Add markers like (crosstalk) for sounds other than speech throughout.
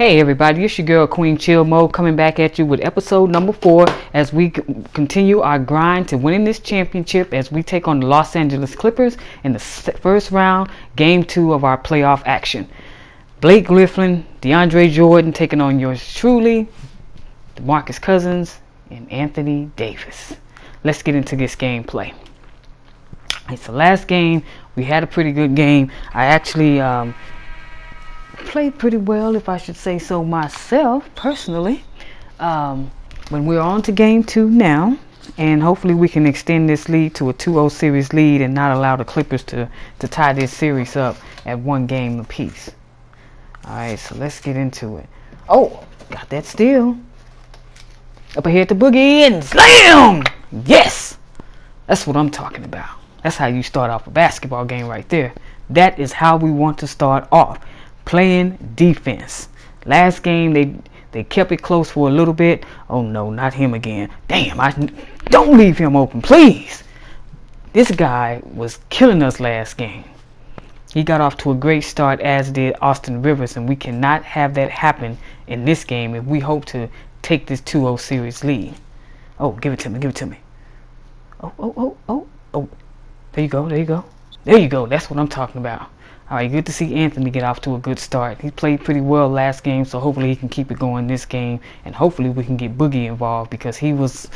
Hey everybody, it's your girl Queen ChillMode coming back at you with episode number four as we continue our grind to winning this championship as we take on the Los Angeles Clippers in the first round, game two of our playoff action. Blake Griffin, DeAndre Jordan taking on yours truly, DeMarcus Cousins, and Anthony Davis. Let's get into this gameplay. It's the last game. We had a pretty good game. I actually um, played pretty well, if I should say so myself, personally. Um, when we're on to game two now, and hopefully we can extend this lead to a 2-0 series lead and not allow the Clippers to, to tie this series up at one game apiece. Alright, so let's get into it. Oh, got that steal. Up ahead to Boogie and slam! Yes! That's what I'm talking about. That's how you start off a basketball game right there. That is how we want to start off playing defense. Last game they they kept it close for a little bit. Oh no, not him again. Damn, I don't leave him open, please. This guy was killing us last game. He got off to a great start as did Austin Rivers and we cannot have that happen in this game if we hope to take this 2-0 series lead. Oh, give it to me, give it to me. Oh, oh, oh, oh, oh. There you go, there you go. There you go. That's what I'm talking about. All right, good to see Anthony get off to a good start. He played pretty well last game, so hopefully he can keep it going this game, and hopefully we can get Boogie involved because he was,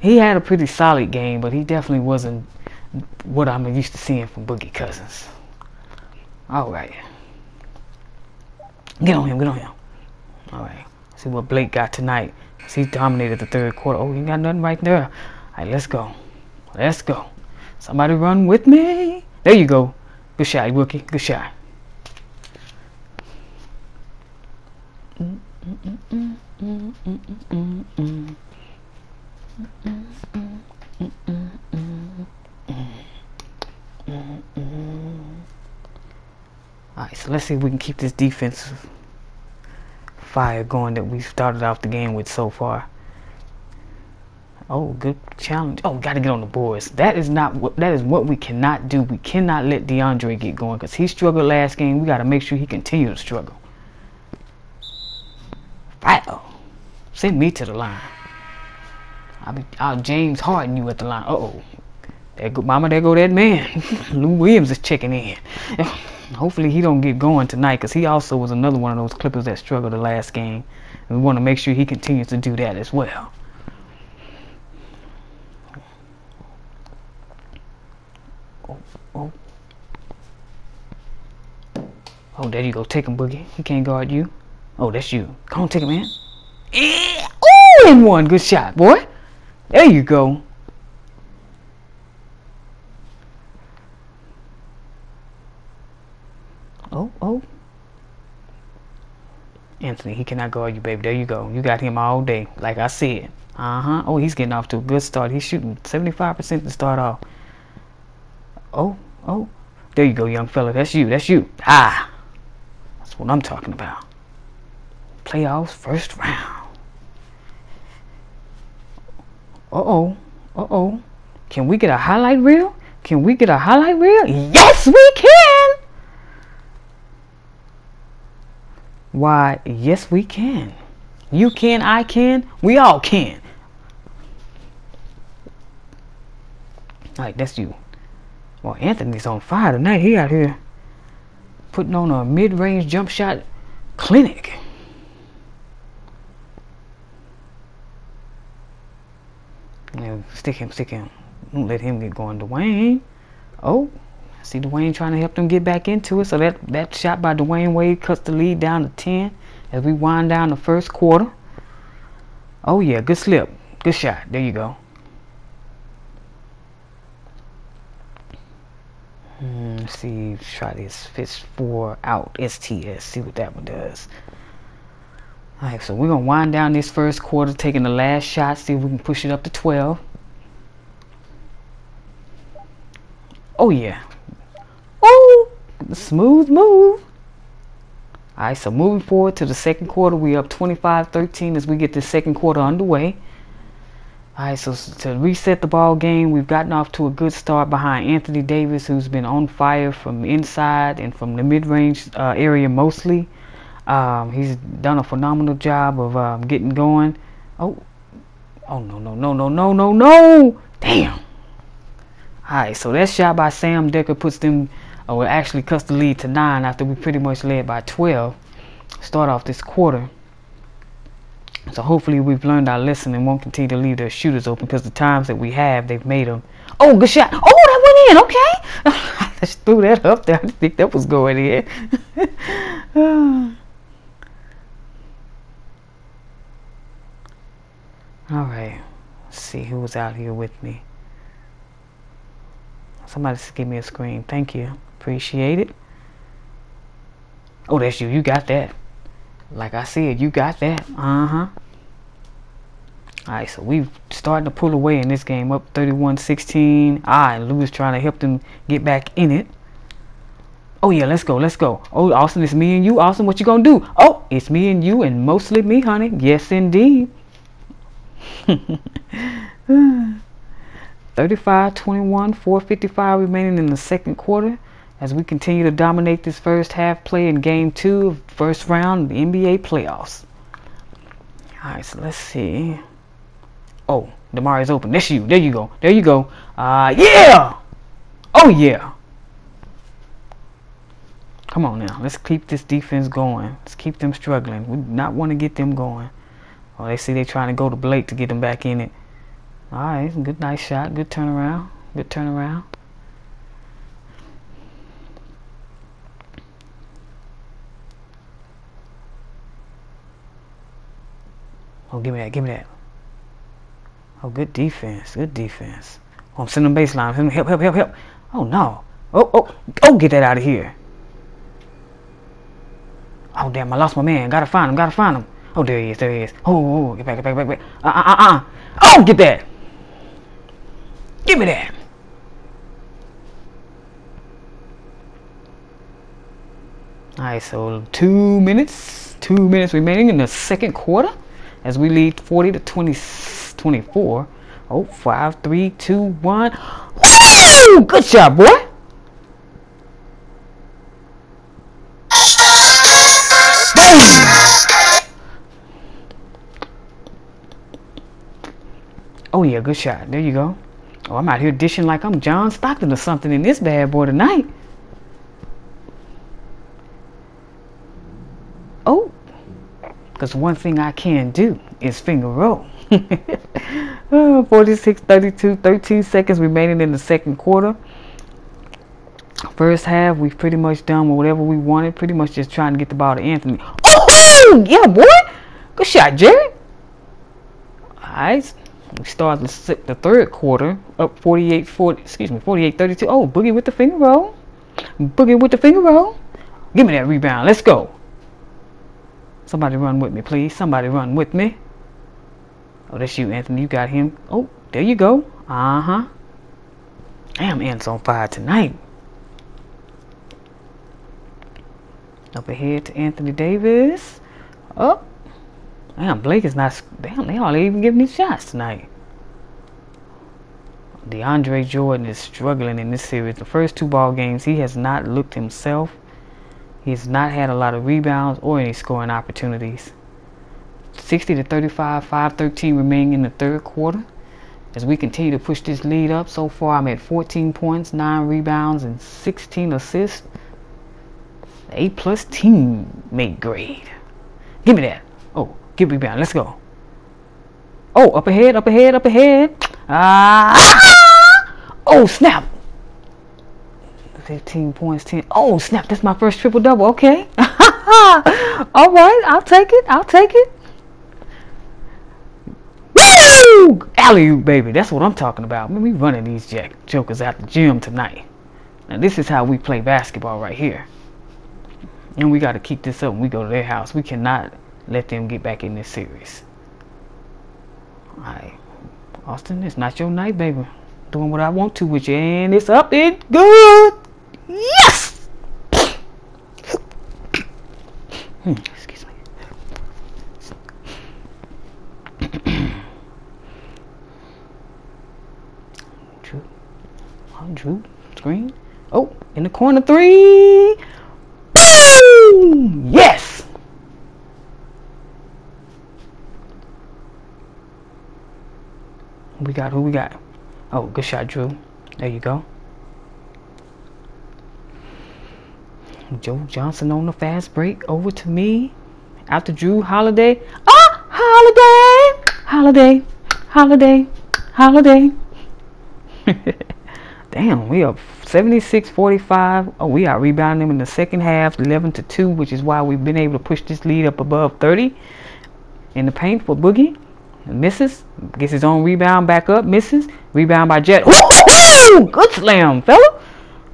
he had a pretty solid game, but he definitely wasn't what I'm used to seeing from Boogie Cousins. All right, get on him, get on him. All right, see what Blake got tonight. He dominated the third quarter. Oh, he got nothing right there. All right, let's go, let's go. Somebody run with me. There you go. Good shot, rookie. Good shot. Alright, so let's see if we can keep this defensive fire going that we started off the game with so far. Oh, good challenge. Oh, got to get on the boards. That is not what that is what we cannot do. We cannot let DeAndre get going because he struggled last game. We got to make sure he continues to struggle. Wow. Send me to the line. I'll be I'll James Harden you at the line. Uh oh. There go mama, there go that man. (laughs) Lou Williams is checking in. (laughs) Hopefully he don't get going tonight because he also was another one of those Clippers that struggled the last game. And we want to make sure he continues to do that as well. Oh. Oh, there you go. Take him, Boogie. He can't guard you. Oh, that's you. Come on, take him, man. Oh, and one. Good shot, boy. There you go. Oh, oh. Anthony, he cannot guard you, baby. There you go. You got him all day, like I said. Uh-huh. Oh, he's getting off to a good start. He's shooting 75% to start off. Oh, oh. There you go, young fella. That's you. That's you. Ah. That's what I'm talking about. Playoffs first round. Uh-oh. Uh-oh. Can we get a highlight reel? Can we get a highlight reel? Yes, we can! Why, yes, we can. You can, I can, we all can. Like, that's you. Well, Anthony's on fire tonight. He out here putting on a mid-range jump shot clinic. Yeah, stick him, stick him. Don't let him get going. Dwyane. Oh, I see Dwyane trying to help them get back into it. So that, that shot by Dwyane Wade cuts the lead down to 10 as we wind down the first quarter. Oh, yeah, good slip. Good shot. There you go. Let's see, try this fits four out STS. See what that one does. Alright, so we're gonna wind down this first quarter, taking the last shot, see if we can push it up to 12. Oh yeah. Oh smooth move. Alright, so moving forward to the second quarter, we up 25-13 as we get the second quarter underway. Alright, so to reset the ball game, we've gotten off to a good start behind Anthony Davis, who's been on fire from inside and from the mid-range uh, area mostly. Um, he's done a phenomenal job of um, getting going. Oh, oh no, no, no, no, no, no, no! Damn. All right, so that shot by Sam Dekker puts them, uh, well, actually cuts the lead to nine after we pretty much led by 12. Start off this quarter. So hopefully we've learned our lesson and won't continue to leave their shooters open because the times that we have, they've made them. Oh, good shot. Oh, that went in. Okay. (laughs) I just threw that up there. I didn't think that was going in. (sighs) All right. Let's see who was out here with me. Somebody just give me a screen. Thank you. Appreciate it. Oh, that's you. You got that. Like I said, you got that. Uh-huh. Alright, so we've starting to pull away in this game. Up 31-16. Ah, Lewis trying to help them get back in it. Oh yeah, let's go, let's go. Oh, Austin, it's me and you. Austin, what you gonna do? Oh, it's me and you and mostly me, honey. Yes, indeed. (laughs) 35 21 455 remaining in the second quarter as we continue to dominate this first half play in game two of first round of the NBA playoffs. Alright, so let's see. Oh, DeMar is open. That's you. There you go. There you go. Uh yeah! Oh yeah. Come on now. Let's keep this defense going. Let's keep them struggling. We do not want to get them going. Oh, they see they trying to go to Blake to get them back in it. All right, good, nice shot, good turnaround, good turnaround. Oh, give me that, give me that. Oh, good defense, good defense. Oh, I'm sending baseline. Help, help, help, help. Oh, no. Oh, oh, oh, get that out of here. Oh, damn, I lost my man. Gotta find him, gotta find him. Oh, there he is. There he is. Oh, oh get back, get back, get back, Uh, uh, uh, uh. Oh, get that. Give me that. Alright, so two minutes, two minutes remaining in the second quarter as we lead 40 to 20, 24. Oh, five, three, two, one. Woo! Good job, boy. Oh yeah, good shot. There you go. Oh, I'm out here dishing like I'm John Stockton or something in this bad boy tonight. Oh, because one thing I can do is finger roll. (laughs) oh, 46, 32, 13 seconds remaining in the second quarter. First half, we've pretty much done whatever we wanted. Pretty much just trying to get the ball to Anthony. Oh, yeah, boy. Good shot, Jerry. All right. We start the, the third quarter up 48 40 excuse me 48 32 oh boogie with the finger roll boogie with the finger roll give me that rebound let's go somebody run with me please somebody run with me oh that's you Anthony you got him oh there you go uh-huh damn Ant's on fire tonight up ahead to Anthony Davis up Damn, Blake is not. Damn, they aren't even giving me shots tonight. DeAndre Jordan is struggling in this series. The first two ball games, he has not looked himself. He has not had a lot of rebounds or any scoring opportunities. 60 to 35, 5-13 remaining in the third quarter. As we continue to push this lead up, so far I'm at 14 points, 9 rebounds, and 16 assists. A plus teammate grade. Give me that. Oh, give me rebound. Let's go. Oh, up ahead, up ahead, up ahead. Ah! Oh, snap. 15 points, 10. Oh, snap. That's my first triple double. Okay. (laughs) All right. I'll take it. I'll take it. Woo! Alley baby. That's what I'm talking about. We running these jack jokers out the gym tonight. Now, this is how we play basketball right here. And we got to keep this up when we go to their house. We cannot let them get back in this series. Alright. Austin, it's not your night, baby. Doing what I want to with you, and it's up and good. Corner three. Boom! Yes! We got who we got. Oh, good shot, Jrue. There you go. Joe Johnson on the fast break. Over to me. After Jrue Holiday. Ah! Oh, holiday! Holiday! Holiday! Holiday! (laughs) Damn, we up are 76-45. Oh, we are rebounding them in the second half, 11 to 2, which is why we've been able to push this lead up above 30 in the paint for Boogie. Misses. Gets his own rebound back up. Misses. Rebound by Jet. Ooh, good slam, fella.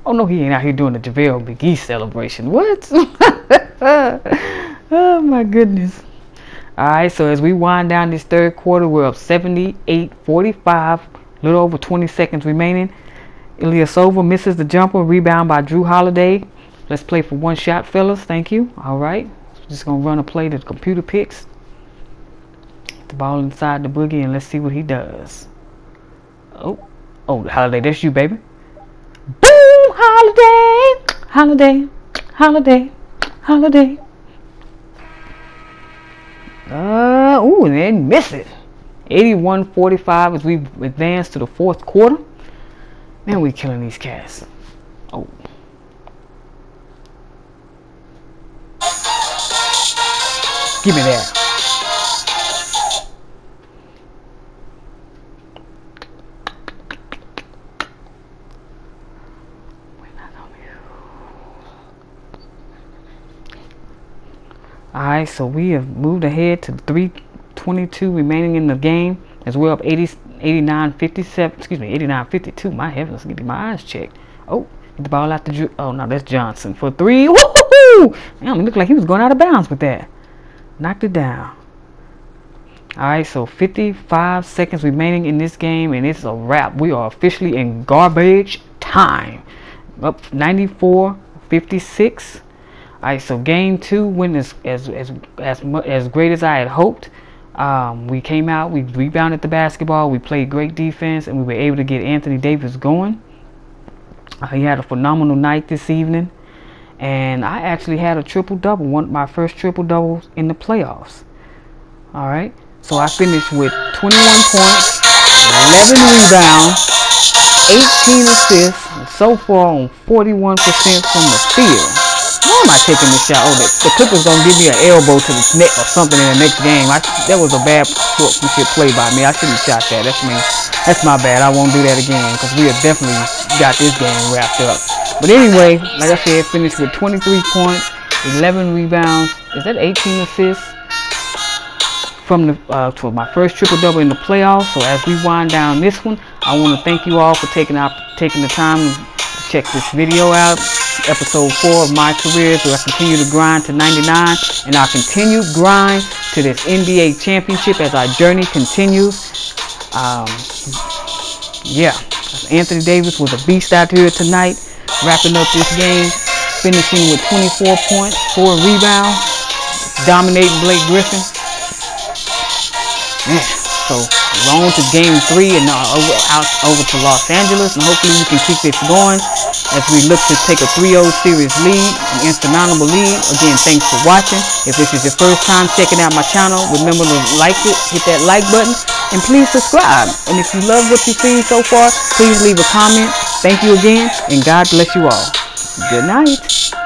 Oh no, he ain't out here doing the JaVale McGee celebration. What? (laughs) oh my goodness. Alright, so as we wind down this third quarter, we're up 78-45. A little over 20 seconds remaining. Ilyasova misses the jumper. Rebound by Jrue Holiday. Let's play for one shot, fellas. Thank you. Alright. Just gonna run a play that the computer picks. The ball inside the boogie and let's see what he does. Oh. Oh, Holiday, that's you, baby. Boom! Holiday, holiday, holiday, holiday. Uh, ooh, and then miss it. 81-45 as we advance to the fourth quarter. Man, we killing these cats. Oh. Give me that. Alright, so we have moved ahead to 322 remaining in the game as we're up 80, 89 57, excuse me, 89 52. My heavens, me my eyes checked. Oh, the ball out the, oh no, that's Johnson for three. Woohoo! Damn, it looked like he was going out of bounds with that. Knocked it down. Alright, so 55 seconds remaining in this game, and it's a wrap. We are officially in garbage time. Up 94 56. Alright, so game two went as as as as as great as I had hoped. Um, we came out, we rebounded the basketball, we played great defense, and we were able to get Anthony Davis going. Uh, he had a phenomenal night this evening, and I actually had a triple double, one my first triple double in the playoffs. All right, so I finished with 21 points, 11 rebounds, 18 assists, and so far on 41% from the field. Am I taking this shot? Oh, the, the Clippers gonna give me an elbow to the neck or something in the next game. I, that was a bad sportsmanship play by me. I shouldn't have shot that. That's me. That's my bad. I won't do that again because we have definitely got this game wrapped up. But anyway, like I said, finished with 23 points, 11 rebounds. Is that 18 assists? From the uh, to my first triple double in the playoffs. So as we wind down this one, I want to thank you all for taking out taking the time to check this video out episode 4 of my career as I continue to grind to 99 and I'll continue grind to this NBA championship as our journey continues. Um, yeah, Anthony Davis was a beast out here tonight, wrapping up this game, finishing with 24 points, 4 rebounds, dominating Blake Griffin. Man, so we're on to game 3 and now over, out over to Los Angeles and hopefully we can keep this going as we look to take a 3-0 series lead, an insurmountable lead. Again, thanks for watching. If this is your first time checking out my channel, remember to like it, hit that like button, and please subscribe. And if you love what you've seen so far, please leave a comment. Thank you again, and God bless you all. Good night.